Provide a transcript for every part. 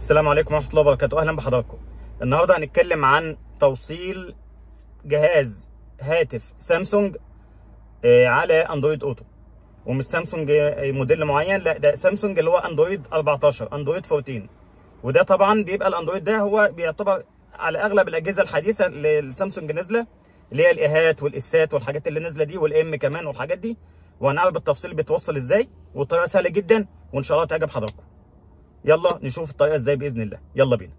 السلام عليكم ورحمة الله وبركاته. أهلا بحضراتكم. النهارده هنتكلم عن توصيل جهاز هاتف سامسونج آه، على أندرويد أوتو. ومش سامسونج موديل معين لا ده سامسونج اللي هو أندرويد 14 أندرويد 14 وده طبعا بيبقى الأندرويد ده هو بيعتبر على أغلب الأجهزة الحديثة اللي السامسونج نازلة اللي هي الإيهات والإسات والحاجات اللي نازلة دي والإم كمان والحاجات دي. وهنعرف بالتفصيل بيتوصل إزاي والطريقة سهلة جدا وإن شاء الله تعجب حضراتكم. يلا نشوف الطريقة إزاي بإذن الله. يلا بينا.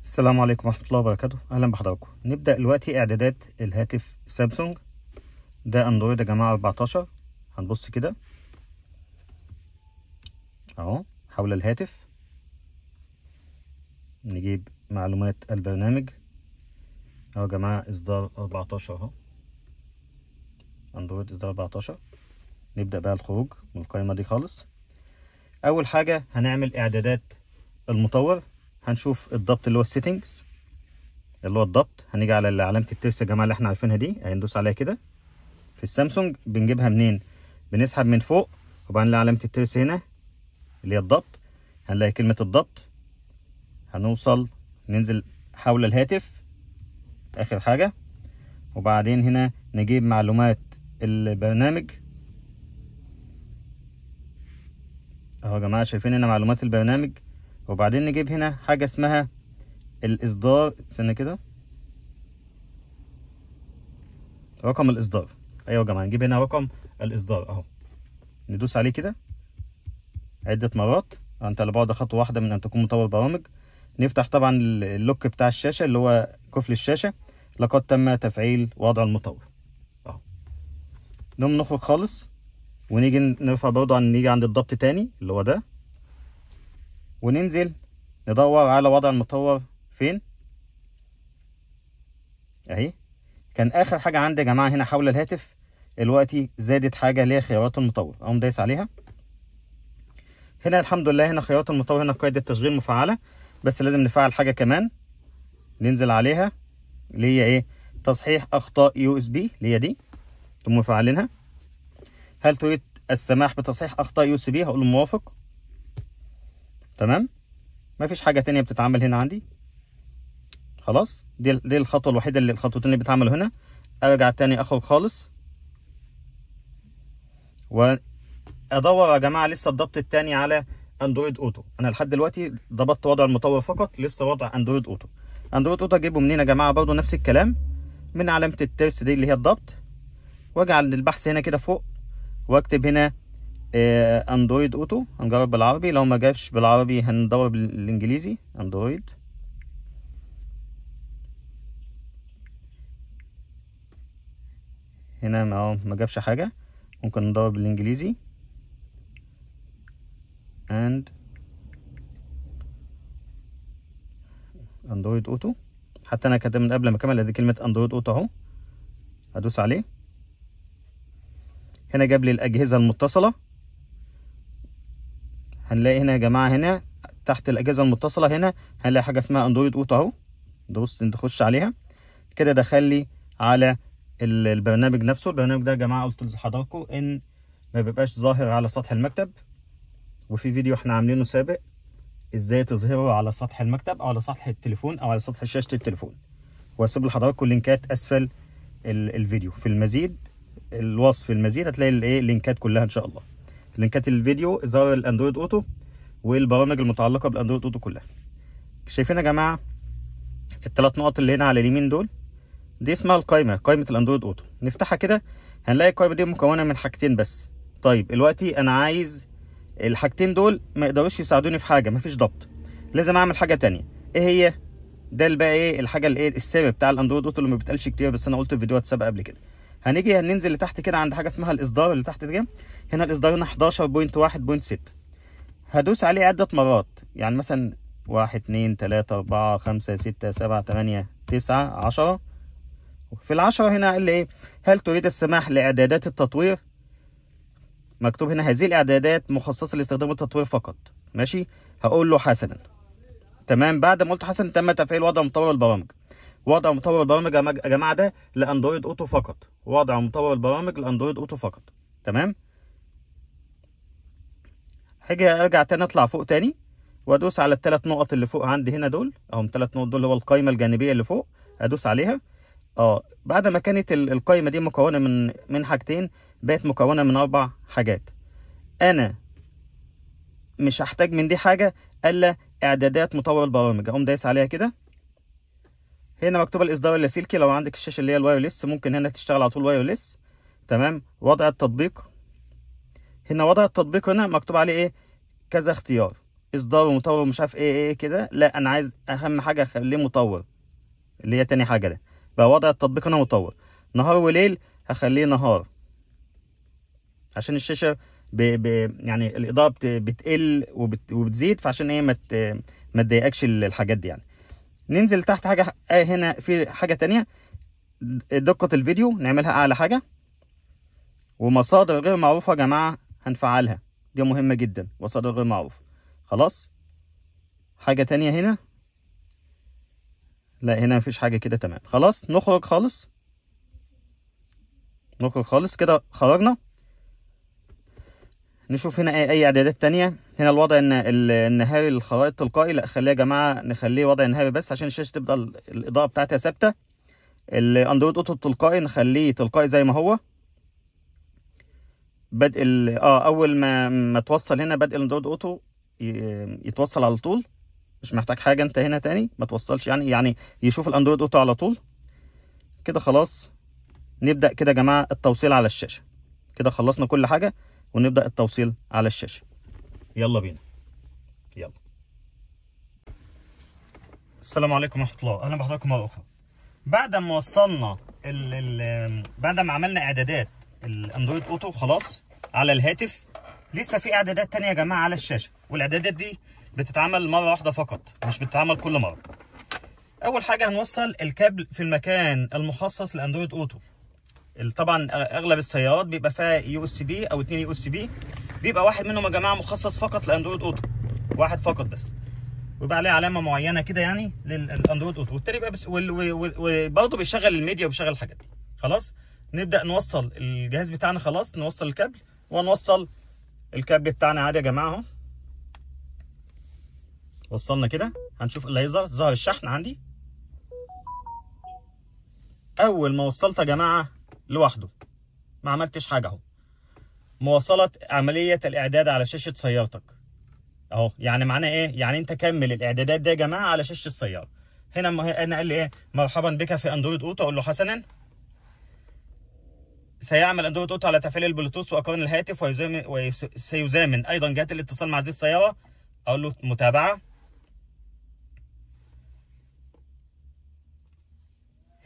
السلام عليكم ورحمة الله وبركاته. أهلا بحضراتكم. نبدأ دلوقتي إعدادات الهاتف سامسونج. ده أندرويد يا جماعة 14 هنبص كده. أهو حول الهاتف. نجيب معلومات البرنامج. أهو يا جماعة إصدار 14 أهو. أندرويد إصدار 14 نبدأ بقى الخروج من القائمة دي خالص. أول حاجة هنعمل إعدادات المطور. هنشوف الضبط اللي هو السيتنجز اللي هو الضبط. هنيجي على علامة الترس يا جماعة اللي إحنا عارفينها دي. هندوس عليها كده. في السامسونج بنجيبها منين؟ بنسحب من فوق. وبعدين نلاقي علامة الترس هنا اللي هي الضبط. هنلاقي كلمة الضبط. هنوصل ننزل حول الهاتف. آخر حاجة. وبعدين هنا نجيب معلومات البرنامج. أهو يا جماعة شايفين هنا معلومات البرنامج. وبعدين نجيب هنا حاجة اسمها الإصدار. استنى كده. رقم الإصدار. أيوه يا جماعة نجيب هنا رقم الإصدار أهو. ندوس عليه كده. عدة مرات. أنت لبعد خطوة واحدة من أن تكون مطور برامج. نفتح طبعا اللوك بتاع الشاشة اللي هو قفل الشاشة. لقد تم تفعيل وضع المطور. أهو. نقوم نخرج خالص ونيجي نرفع برضو عن نيجي عند الضبط تاني اللي هو ده. وننزل ندور على وضع المطور فين. أهي. كان آخر حاجة عندي يا جماعة هنا حول الهاتف. دلوقتي زادت حاجة اللي هي خيارات المطور. أقوم دايس عليها. هنا الحمد لله هنا خيارات المطور هنا قاعدة تشغيل مفعلة. بس لازم نفعل حاجة كمان ننزل عليها اللي هي إيه؟ تصحيح أخطاء USB اللي هي دي. ثم مفعلينها. هل تريد السماح بتصحيح أخطاء USB؟ هقول موافق. تمام؟ مفيش حاجة تانية بتتعمل هنا عندي. خلاص؟ دي دي الخطوة الوحيدة اللي الخطوتين اللي بيتعملوا هنا. أرجع تاني أخرج خالص. وأدور يا جماعة لسه الضبط التاني على Android Auto. أنا لحد دلوقتي ضبطت وضع المطور فقط لسه وضع Android Auto. Android Auto اجيبه منين يا جماعة؟ برضه نفس الكلام. من علامة الترس دي اللي هي الضبط. واجي على البحث هنا كده فوق وأكتب هنا آه Android Auto. هنجرب بالعربي. لو ما جابش بالعربي هندور بالإنجليزي. Android. هنا ما ما جابش حاجة. ممكن ندور بالإنجليزي. And Android Auto حتى أنا كاتب من قبل ما اكمل ادي كلمة Android Auto أهو. هدوس عليه. هنا جاب لي الأجهزة المتصلة. هنلاقي هنا يا جماعة هنا تحت الأجهزة المتصلة هنا هنلاقي حاجة اسمها Android Auto أهو. دوس نخش عليها. كده دخل لي على البرنامج نفسه. البرنامج ده يا جماعة قلت لحضراتكم إن ما بيبقاش ظاهر على سطح المكتب. وفي فيديو إحنا عاملينه سابق إزاي تظهره على سطح المكتب أو على سطح التليفون أو على سطح شاشة التليفون. وهسيب لحضراتكم اللينكات أسفل الفيديو. في المزيد الوصف المزيد هتلاقي الايه اللينكات كلها إن شاء الله. لينكات الفيديو إظهار ال Android Auto والبرامج المتعلقة بال Android Auto كلها. شايفين يا جماعة الثلاث نقط اللي هنا على اليمين دول؟ دي اسمها القائمه قائمه ال Android Auto. نفتحها كده هنلاقي القائمه دي مكونة من حاجتين بس. طيب دلوقتي أنا عايز الحاجتين دول ما يقدروش يساعدوني في حاجة مفيش ضبط. لازم أعمل حاجة تانية. إيه هي؟ ده اللي بقى إيه الحاجة اللي إيه السر بتاع الأندرويد اوتو اللي ما بيتقالش كتير بس أنا قلت في فيديوهات سابقة قبل كده. هنيجي هننزل لتحت كده عند حاجة اسمها الإصدار اللي تحت كده هنا الإصدار هنا 11.1.6 هدوس عليه عدة مرات. يعني مثلا 1 2 3 4 5 6 7 8 9 10 في العشرة هنا قال لي إيه؟ هل تريد السماح لإعدادات التطوير؟ مكتوب هنا هذه الإعدادات مخصصة لاستخدام التطوير فقط. ماشي؟ هقول له حسنا. تمام؟ بعد ما قلت حسنا تم تفعيل وضع مطور البرامج. وضع مطور البرامج يا جماعة ده لأندرويد أوتو فقط. وضع مطور البرامج لأندرويد أوتو فقط. تمام؟ هاجي أرجع تاني اطلع فوق تاني. وأدوس على الثلاث نقط اللي فوق عندي هنا دول. أهم ثلاث نقط دول اللي هو القايمه الجانبية اللي فوق. أدوس عليها. آه بعد ما كانت ال- القايمه دي مكونة من من حاجتين. بقت مكونة من أربع حاجات. أنا مش هحتاج من دي حاجة إلا إعدادات مطور البرامج. أقوم دايس عليها كده. هنا مكتوب الإصدار اللاسلكي لو عندك الشاشة اللي هي ال wireless ممكن هنا تشتغل على طول wireless. تمام. وضع التطبيق. هنا وضع التطبيق هنا مكتوب عليه إيه؟ كذا اختيار. إصدار ومطور ومش عارف إيه إيه كده. لا أنا عايز أهم حاجة أخليه مطور. اللي هي تاني حاجة ده. بقى وضع التطبيق هنا مطور. نهار وليل هخليه نهار. عشان الشاشة ب... ب... يعني الإضاءة بت... بتقل وبت... وبتزيد فعشان إيه ما. ما تضايقكش ال- الحاجات دي يعني. ننزل تحت حاجة آه هنا في حاجة تانية. دقة الفيديو نعملها أعلى حاجة. ومصادر غير معروفة يا جماعة هنفعلها. دي مهمة جدا مصادر غير معروفة. خلاص؟ حاجة تانية هنا؟ لا هنا مفيش حاجة كده تمام. خلاص نخرج خالص. نخرج خالص كده خرجنا. نشوف هنا اي إعدادات تانية. هنا الوضع النهاري الخرائط التلقائي لا خليه يا جماعة نخليه وضع نهاري بس عشان الشاشة ال- الإضاءة بتاعتها ثابتة. الأندرويد أوتو التلقائي نخليه تلقائي زي ما هو. بدء آه أول ما ما توصل هنا بدء الأندرويد أوتو يتوصل على طول. مش محتاج حاجة أنت هنا تاني. ما توصلش يعني يعني يشوف الأندرويد أوتو على طول. كده خلاص. نبدأ كده يا جماعة التوصيل على الشاشة. كده خلصنا كل حاجة. ونبدأ التوصيل على الشاشة. يلا بينا. يلا. السلام عليكم ورحمة الله. أهلا بحضراتكم مرة أخرى. بعد ما وصلنا ال ال بعد ما عملنا إعدادات ال Android Auto خلاص على الهاتف لسه في إعدادات تانية يا جماعة على الشاشة. والإعدادات دي بتتعمل مرة واحدة فقط مش بتتعمل كل مرة. أول حاجة هنوصل الكابل في المكان المخصص ل Android Auto. ال- طبعا أغلب السيارات بيبقى فيها USB أو اتنين USB بيبقى واحد منهم يا جماعة مخصص فقط ل Android Auto واحد فقط بس. ويبقى عليه علامة معينة كده يعني لل Android Auto. والتاني بقى بس وبرضه بيشغل الميديا وبيشغل الحاجات دي. خلاص؟ نبدأ نوصل الجهاز بتاعنا خلاص؟ نوصل الكابل ونوصل الكابل بتاعنا عادي يا جماعة أهو. وصلنا كده؟ هنشوف اللي هيظهر ظهر الشحن عندي. أول ما وصلت يا جماعة لوحده. ما عملتش حاجة أهو. مواصلة عملية الإعداد على شاشة سيارتك. أهو. يعني معناه إيه؟ يعني أنت كمل الإعدادات دي يا جماعة على شاشة السيارة. هنا هنا قال لي إيه؟ مرحبا بك في Android Auto. أقول له حسنا. سيعمل Android Auto على تفعيل البلوتوث وإقران الهاتف ويزامن وسيزامن أيضا جهات الاتصال مع هذه السيارة. أقول له متابعة.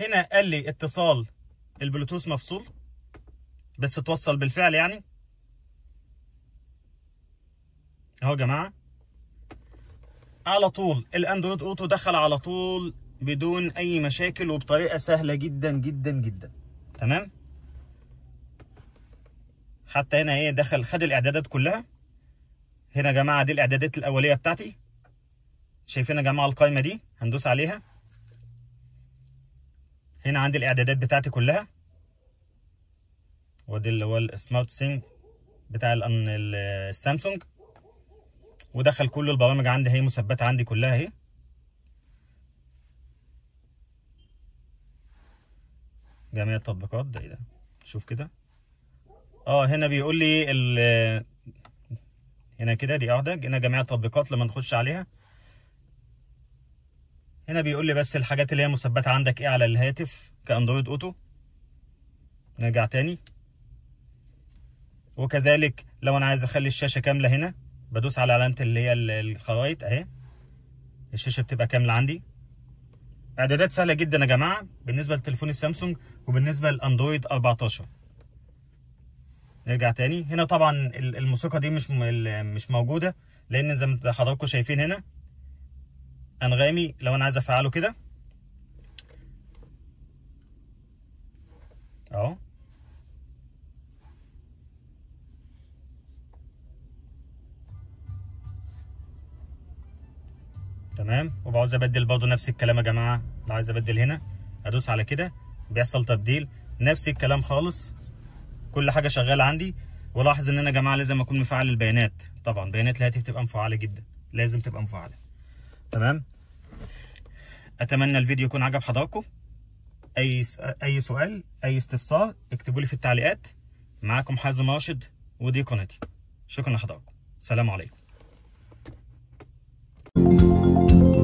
هنا قال لي اتصال البلوتوث مفصول بس توصل بالفعل يعني؟ اهو يا جماعة. على طول الأندرويد أوتو دخل على طول بدون أي مشاكل وبطريقة سهلة جدا جدا جدا. تمام؟ حتى هنا إيه دخل خد الإعدادات كلها. هنا يا جماعة دي الإعدادات الأولية بتاعتي. شايفين يا جماعة القايمة دي؟ هندوس عليها. هنا عندي الإعدادات بتاعتي كلها. ودي اللي هو السمارت سينك بتاع ال- ال- السامسونج ودخل كل البرامج عندي هي مثبته عندي كلها اهي جميع التطبيقات ده إيه ده؟ شوف كده. آه هنا بيقول لي ال هنا كده دي واحدة. هنا جميع التطبيقات لما نخش عليها. هنا بيقول لي بس الحاجات اللي هي مثبته عندك إيه على الهاتف كأندرويد أوتو. نرجع تاني. وكذلك لو أنا عايز أخلي الشاشة كاملة هنا بدوس على علامة اللي هي ال- الخرايط أهي. الشاشة بتبقى كاملة عندي. إعدادات سهلة جدا يا جماعة بالنسبة لتليفون السامسونج وبالنسبة للاندرويد 14 نرجع تاني. هنا طبعا ال- الموسيقى دي مش مش موجودة لأن زي ما حضراتكم شايفين هنا أنغامي لو أنا عايز أفعله كده. أهو. تمام؟ وبعوز أبدل برضه نفس الكلام يا جماعة. لو عايز أبدل هنا أدوس على كده. بيحصل تبديل. نفس الكلام خالص. كل حاجة شغالة عندي. ولاحظ إن أنا يا جماعة لازم أكون مفعل البيانات. طبعا بيانات الهاتف تبقى مفعله جدا. لازم تبقى مفعلة. تمام؟ أتمنى الفيديو يكون عجب حضراتكم. أي. أي سؤال أي استفسار اكتبوا لي في التعليقات. معاكم حازم راشد ودي قناتي. شكرا لحضراتكم. سلام عليكم. Thank you.